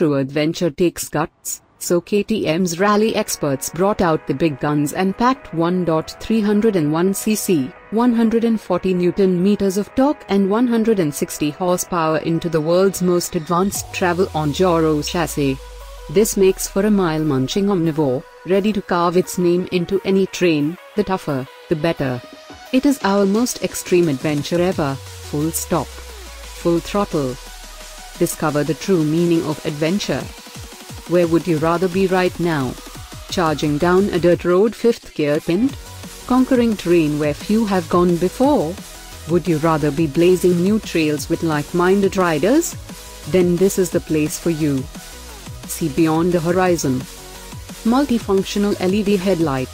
True adventure takes guts, so KTM's rally experts brought out the big guns and packed 1.301cc, 140 newton meters of torque and 160 horsepower into the world's most advanced travel enduro chassis. This makes for a mile-munching omnivore, ready to carve its name into any train, the tougher, the better. It is our most extreme adventure ever, full stop. Full throttle. Discover the true meaning of adventure. Where would you rather be right now? Charging down a dirt road fifth gear pinned? Conquering terrain where few have gone before? Would you rather be blazing new trails with like-minded riders? Then this is the place for you. See beyond the horizon. Multifunctional LED headlight.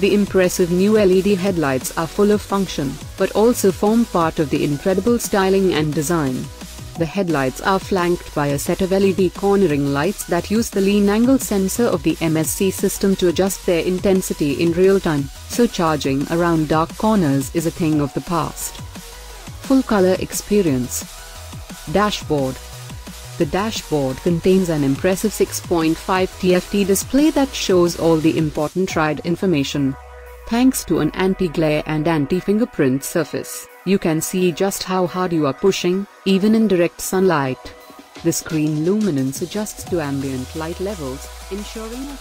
The impressive new LED headlights are full of function, but also form part of the incredible styling and design. The headlights are flanked by a set of LED cornering lights that use the lean angle sensor of the MSC system to adjust their intensity in real time, so charging around dark corners is a thing of the past. Full color experience. Dashboard. The dashboard contains an impressive 6.5 TFT display that shows all the important ride information. Thanks to an anti-glare and anti-fingerprint surface, you can see just how hard you are pushing, even in direct sunlight. The screen luminance adjusts to ambient light levels, ensuring a